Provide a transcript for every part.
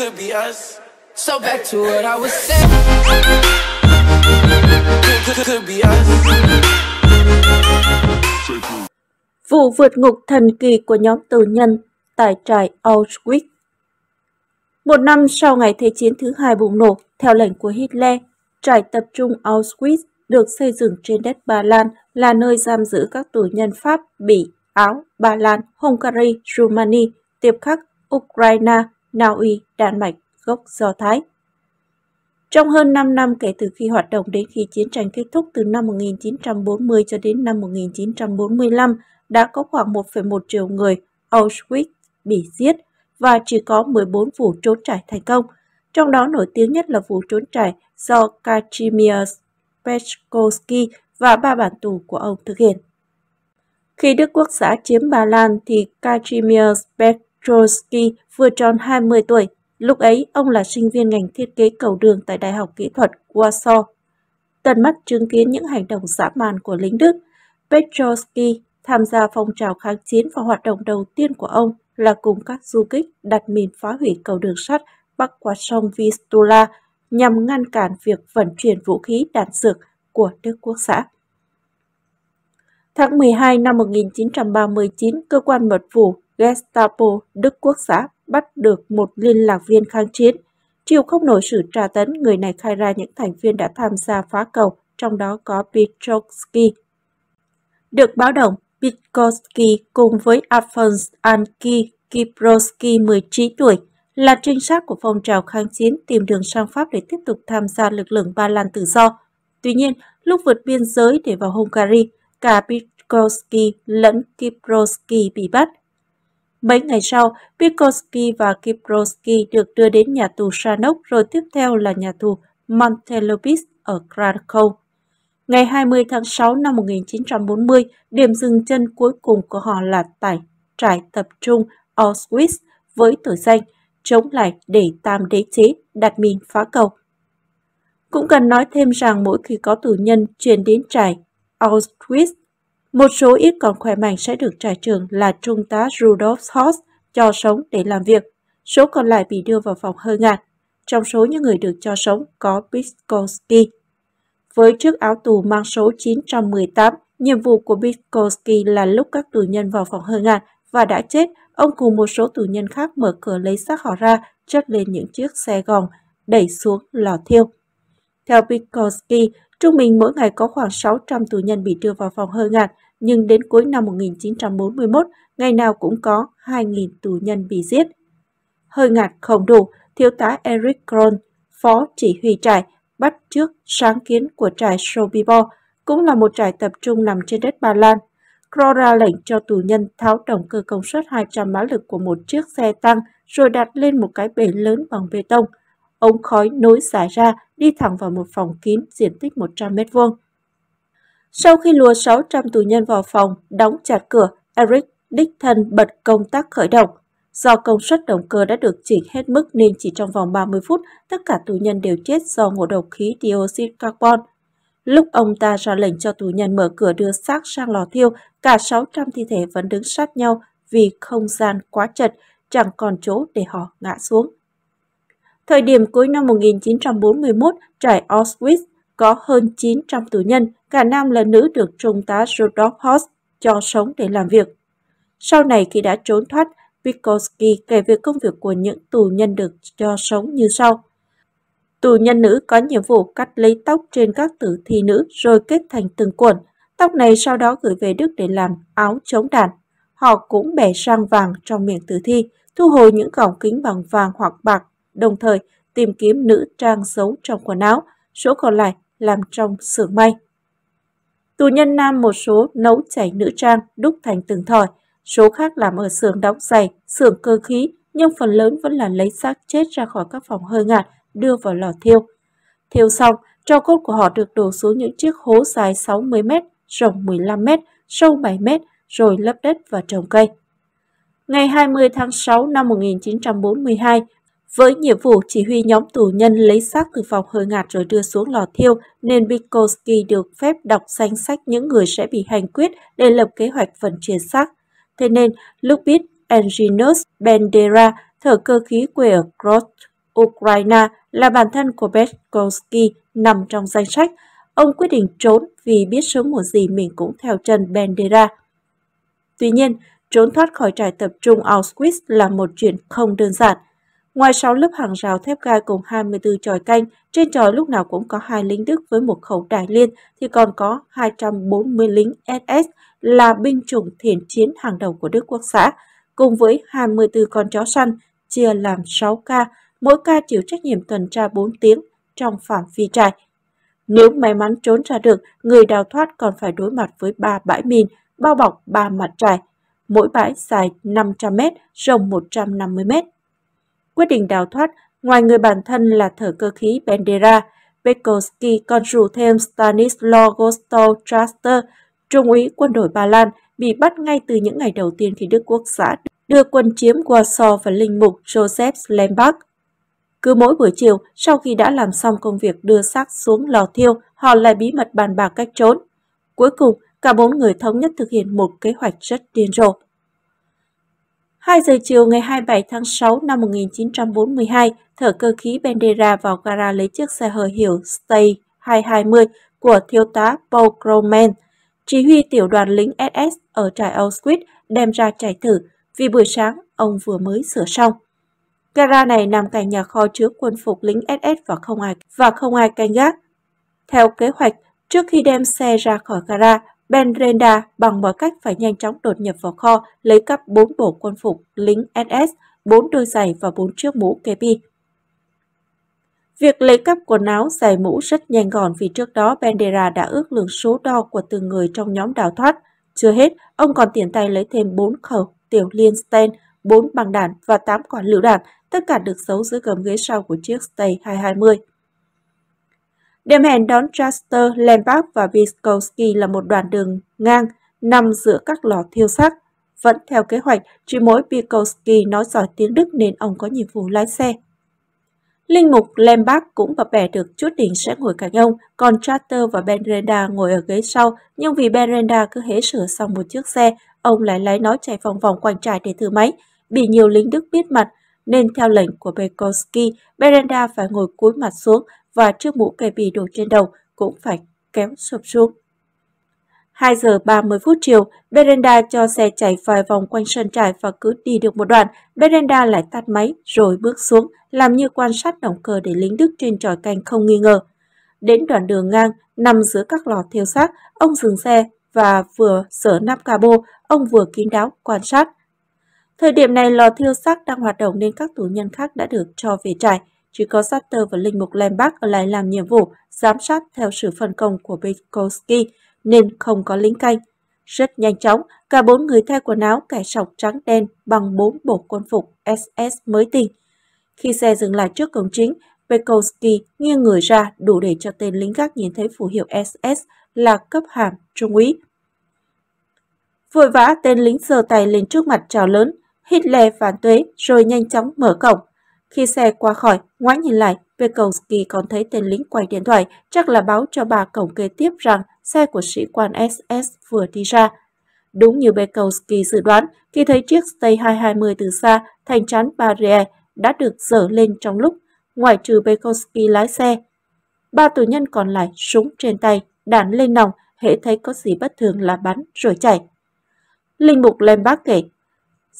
could be us. So back to what I was saying. Could, could, could be us. Vụ vượt ngục thần kỳ của nhóm tù nhân tại trại Auschwitz Một năm sau ngày Thế chiến thứ hai bùng nổ, theo lệnh của Hitler, trại tập trung Auschwitz được xây dựng trên đất Ba Lan là nơi giam giữ các tù nhân Pháp, Bỉ, Áo, Ba Lan, Hungary, Romania, tiếp khắc, Ukraine, Na Uy, Đan Mạch, gốc Do Thái. Trong hơn 5 năm kể từ khi hoạt động đến khi chiến tranh kết thúc từ năm 1940 cho đến năm 1945, đã có khoảng 1,1 triệu người Auschwitz bị giết và chỉ có 14 vụ trốn trải thành công. Trong đó nổi tiếng nhất là vụ trốn trải do Kazimierz Peczkowski và ba bản tù của ông thực hiện. Khi Đức Quốc xã chiếm Ba Lan thì Kazimierz Peczkowski Trotsky vừa tròn 20 tuổi. Lúc ấy, ông là sinh viên ngành thiết kế cầu đường tại Đại học Kỹ thuật Warsaw. Tận mắt chứng kiến những hành động dã man của lính Đức, Petrovsky tham gia phong trào kháng chiến và hoạt động đầu tiên của ông là cùng các du kích đặt mìn phá hủy cầu đường sắt bắc qua sông Vistula nhằm ngăn cản việc vận chuyển vũ khí đạn dược của Đức Quốc xã. Tháng 12 năm 1939, cơ quan mật vụ Gestapo Đức Quốc xã bắt được một liên lạc viên kháng chiến. Chịu không nổi sự tra tấn, người này khai ra những thành viên đã tham gia phá cầu, trong đó có Petrovsky. Được báo động, Petrovsky cùng với Alphonse Anki Kiprowski 19 tuổi là trinh sát của phong trào kháng chiến tìm đường sang Pháp để tiếp tục tham gia lực lượng Ba Lan tự do. Tuy nhiên, lúc vượt biên giới để vào Hungary, cả Petrovsky lẫn Kiprowski bị bắt. Mấy ngày sau, Petrovsky và Kiprowski được đưa đến nhà tù Sanok rồi tiếp theo là nhà tù Montelobis ở Krakow. Ngày 20 tháng 6 năm 1940, điểm dừng chân cuối cùng của họ là tại trại tập trung Auschwitz với tội danh chống lại để tam đế chế đặt mình phá cầu. Cũng cần nói thêm rằng mỗi khi có tù nhân chuyển đến trại Auschwitz, một số ít còn khỏe mạnh sẽ được trại trường là trung tá Rudolf Hoss cho sống để làm việc, số còn lại bị đưa vào phòng hơi ngạt. Trong số những người được cho sống có Biskowski. Với chiếc áo tù mang số 918, nhiệm vụ của Biskowski là lúc các tù nhân vào phòng hơi ngạt và đã chết, ông cùng một số tù nhân khác mở cửa lấy xác họ ra, chất lên những chiếc xe gòn, đẩy xuống lò thiêu. Theo Biskowski, trung bình mỗi ngày có khoảng 600 tù nhân bị đưa vào phòng hơi ngạt, nhưng đến cuối năm 1941, ngày nào cũng có 2.000 tù nhân bị giết. Hơi ngạt không đủ, thiếu tá Eric Kron, phó chỉ huy trại, bắt trước sáng kiến của trại Sobibor, cũng là một trại tập trung nằm trên đất Ba Lan. Kron ra lệnh cho tù nhân tháo động cơ công suất 200 mã lực của một chiếc xe tăng rồi đặt lên một cái bể lớn bằng bê tông. Ống khói nối dài ra đi thẳng vào một phòng kín diện tích 100 mét vuông. Sau khi lùa 600 tù nhân vào phòng, đóng chặt cửa, Eric đích thân bật công tác khởi động. Do công suất động cơ đã được chỉnh hết mức nên chỉ trong vòng 30 phút, tất cả tù nhân đều chết do ngộ độc khí dioxide carbon. Lúc ông ta ra lệnh cho tù nhân mở cửa đưa xác sang lò thiêu, cả 600 thi thể vẫn đứng sát nhau vì không gian quá chật, chẳng còn chỗ để họ ngã xuống. Thời điểm cuối năm 1941, trại Auschwitz có hơn 900 tù nhân, cả nam lẫn nữ được Trung tá Rudolf Hoss cho sống để làm việc. Sau này khi đã trốn thoát, Vygotsky kể về công việc của những tù nhân được cho sống như sau. Tù nhân nữ có nhiệm vụ cắt lấy tóc trên các tử thi nữ rồi kết thành từng cuộn. Tóc này sau đó gửi về Đức để làm áo chống đạn. Họ cũng bẻ sang vàng trong miệng tử thi, thu hồi những gọng kính bằng vàng hoặc bạc, đồng thời tìm kiếm nữ trang giấu trong quần áo, số còn lại làm trong xưởng may. Tù nhân nam một số nấu chảy nữ trang đúc thành từng thỏi, số khác làm ở xưởng đóng giày, xưởng cơ khí, nhưng phần lớn vẫn là lấy xác chết ra khỏi các phòng hơi ngạt, đưa vào lò thiêu. Thiêu xong, tro cốt của họ được đổ xuống những chiếc hố dài 60 mét, rộng 15 mét, sâu 7 mét, rồi lấp đất và trồng cây. Ngày 20 tháng 6 năm 1942, với nhiệm vụ chỉ huy nhóm tù nhân lấy xác từ phòng hơi ngạt rồi đưa xuống lò thiêu, nên Bikowski được phép đọc danh sách những người sẽ bị hành quyết để lập kế hoạch vận chuyển xác. Thế nên, lúc biết Bendera, Bandera thở cơ khí quê ở Krot Ukraine là bản thân của Bekowski nằm trong danh sách. Ông quyết định trốn vì biết sớm một gì mình cũng theo chân Bendera. Tuy nhiên, trốn thoát khỏi trại tập trung Auschwitz là một chuyện không đơn giản. Ngoài 6 lớp hàng rào thép gai cùng 24 tròi canh, trên tròi lúc nào cũng có hai lính Đức với một khẩu đại liên, thì còn có 240 lính SS là binh chủng thiện chiến hàng đầu của Đức Quốc xã, cùng với 24 con chó săn, chia làm 6 ca, mỗi ca chịu trách nhiệm tuần tra 4 tiếng trong phạm vi trại. Nếu may mắn trốn ra được, người đào thoát còn phải đối mặt với 3 bãi mìn, bao bọc 3 mặt trại. Mỗi bãi dài 500 m, rộng 150 m. Quyết định đào thoát, ngoài người bản thân là thở cơ khí Bendera, Bekowski còn rủ thêm Stanislaw Gostov Traster, trung úy quân đội Ba Lan, bị bắt ngay từ những ngày đầu tiên khi Đức Quốc xã đưa quân chiếm Warsaw và linh mục Joseph Lembach. Cứ mỗi buổi chiều, sau khi đã làm xong công việc đưa xác xuống lò thiêu, họ lại bí mật bàn bạc cách trốn. Cuối cùng, cả bốn người thống nhất thực hiện một kế hoạch rất điên rồ. 2 giờ chiều ngày 27 tháng 6 năm 1942, thợ cơ khí Bendera vào gara lấy chiếc xe hơi hiệu Stay 220 của thiếu tá Paul Croman, chỉ huy tiểu đoàn lính SS ở trại Auschwitz đem ra chạy thử vì buổi sáng ông vừa mới sửa xong. Gara này nằm cạnh nhà kho chứa quân phục lính SS và không ai và không ai canh gác. Theo kế hoạch, trước khi đem xe ra khỏi gara, Ben Renda bằng mọi cách phải nhanh chóng đột nhập vào kho, lấy cắp 4 bộ quân phục lính SS, 4 đôi giày và 4 chiếc mũ kepi. Việc lấy cắp quần áo, giày mũ rất nhanh gọn vì trước đó Bendera đã ước lượng số đo của từng người trong nhóm đào thoát. Chưa hết, ông còn tiện tay lấy thêm 4 khẩu tiểu liên Sten, 4 bằng đạn và 8 quả lựu đạn, tất cả được giấu dưới gầm ghế sau của chiếc Stay 220. Điểm hẹn đón Chester, Lembach và Viskovsky là một đoạn đường ngang nằm giữa các lò thiêu xác. Vẫn theo kế hoạch, chỉ mỗi Wiskowski nói giỏi tiếng Đức nên ông có nhiệm vụ lái xe. Linh mục Lembach cũng bập bẻ được chút đỉnh sẽ ngồi cạnh ông, còn Charter và Benrenda ngồi ở ghế sau, nhưng vì Benrenda cứ hế sửa xong một chiếc xe, ông lại lái nó chạy vòng vòng quanh trại để thử máy. Bị nhiều lính Đức biết mặt, nên theo lệnh của Bekowski, Berenda phải ngồi cúi mặt xuống và chiếc mũ kề bì đổ trên đầu cũng phải kéo sụp xuống. 2 giờ 30 phút chiều, Berenda cho xe chạy vài vòng quanh sân trại và cứ đi được một đoạn, Berenda lại tắt máy rồi bước xuống, làm như quan sát động cơ để lính Đức trên tròi canh không nghi ngờ. Đến đoạn đường ngang, nằm giữa các lò thiêu xác, ông dừng xe và vừa sở nắp cabo, ông vừa kín đáo quan sát. Thời điểm này lò thiêu xác đang hoạt động nên các tù nhân khác đã được cho về trại. Chỉ có Sutter và linh mục Lambach ở lại làm nhiệm vụ giám sát theo sự phân công của Bikowski nên không có lính canh. Rất nhanh chóng, cả bốn người thay quần áo cải sọc trắng đen bằng bốn bộ quân phục SS mới tinh. Khi xe dừng lại trước cổng chính, Bekowski nghiêng người ra đủ để cho tên lính gác nhìn thấy phù hiệu SS là cấp hàm trung úy. Vội vã tên lính giơ tay lên trước mặt chào lớn, Hitler phản tuế rồi nhanh chóng mở cổng. Khi xe qua khỏi, ngoái nhìn lại, Bekowski còn thấy tên lính quay điện thoại, chắc là báo cho bà cổng kế tiếp rằng xe của sĩ quan SS vừa đi ra. Đúng như Bekowski dự đoán, khi thấy chiếc Stay 220 từ xa, thành chắn barrier đã được dở lên trong lúc, ngoại trừ Bekowski lái xe. Ba tù nhân còn lại súng trên tay, đạn lên nòng, hễ thấy có gì bất thường là bắn rồi chạy. Linh mục Lembach kể,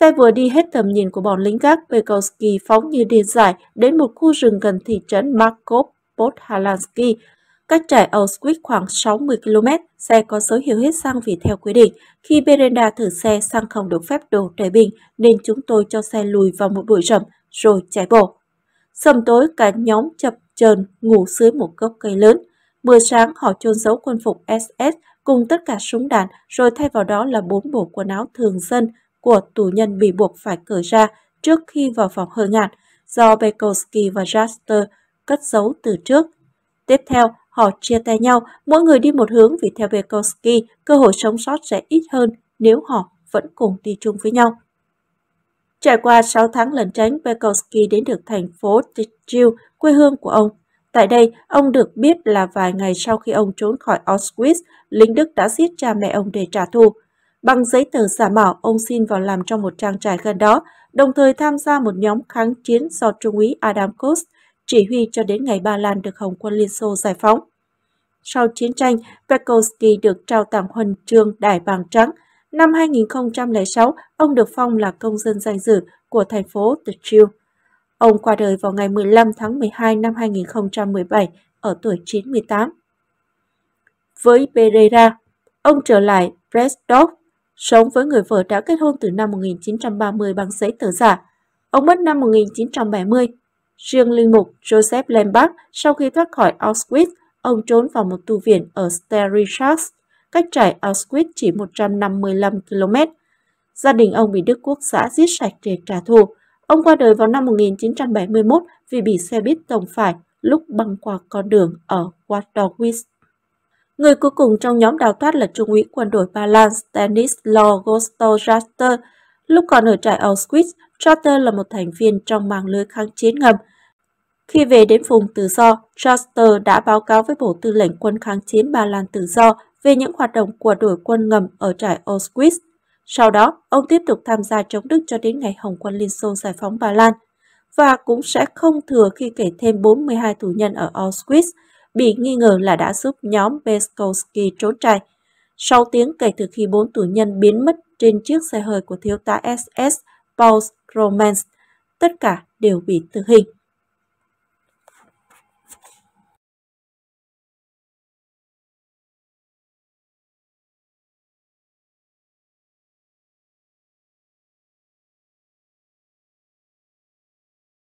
Xe vừa đi hết tầm nhìn của bọn lính gác, Bekowski phóng như điên dại đến một khu rừng gần thị trấn Markov Podhalansky, cách trại Auschwitz khoảng 60 km. Xe có dấu hiệu hết xăng vì theo quy định. Khi Berenda thử xe, xăng không được phép đổ đầy bình, nên chúng tôi cho xe lùi vào một bụi rậm, rồi chạy bộ. Sầm tối, cả nhóm chập chờn ngủ dưới một gốc cây lớn. Mưa sáng, họ chôn giấu quân phục SS cùng tất cả súng đạn, rồi thay vào đó là bốn bộ quần áo thường dân, của tù nhân bị buộc phải cởi ra trước khi vào phòng hơi ngạt do Bekowski và Jaster cất giấu từ trước. Tiếp theo, họ chia tay nhau, mỗi người đi một hướng vì theo Bekowski, cơ hội sống sót sẽ ít hơn nếu họ vẫn cùng đi chung với nhau. Trải qua 6 tháng lẩn tránh, Bekowski đến được thành phố Tichil, quê hương của ông. Tại đây, ông được biết là vài ngày sau khi ông trốn khỏi Auschwitz, lính Đức đã giết cha mẹ ông để trả thù. Bằng giấy tờ giả mạo, ông xin vào làm trong một trang trại gần đó. đồng thời tham gia một nhóm kháng chiến do Trung úy Adam Kost chỉ huy cho đến ngày Ba Lan được Hồng quân Liên Xô giải phóng. Sau chiến tranh, Pekovsky được trao tặng huân chương Đài Vàng Trắng. Năm 2006, ông được phong là công dân danh dự của thành phố Tchill. Ông qua đời vào ngày 15 tháng 12 năm 2017 ở tuổi 98. Với Pereira, ông trở lại Brestov, sống với người vợ đã kết hôn từ năm 1930 bằng giấy tờ giả. Ông mất năm 1970. Riêng linh mục Joseph Lambert sau khi thoát khỏi Auschwitz, ông trốn vào một tu viện ở Sterichards, cách trải Auschwitz chỉ 155 km. Gia đình ông bị Đức Quốc xã giết sạch để trả thù. Ông qua đời vào năm 1971 vì bị xe buýt tông phải lúc băng qua con đường ở Waterwitz. Người cuối cùng trong nhóm đào thoát là Trung úy quân đội Ba Lan Stanislaw Gostojaster. Lúc còn ở trại Auschwitz, Charter là một thành viên trong mạng lưới kháng chiến ngầm. Khi về đến vùng tự do, Charter đã báo cáo với Bộ Tư lệnh quân kháng chiến Ba Lan tự do về những hoạt động của đội quân ngầm ở trại Auschwitz. Sau đó, ông tiếp tục tham gia chống Đức cho đến ngày Hồng quân Liên Xô giải phóng Ba Lan, và cũng sẽ không thừa khi kể thêm 42 tù nhân ở Auschwitz bị nghi ngờ là đã giúp nhóm Beskowski trốn chạy. 6 tiếng kể từ khi bốn tù nhân biến mất trên chiếc xe hơi của thiếu tá SS Paul Romans, tất cả đều bị tử hình.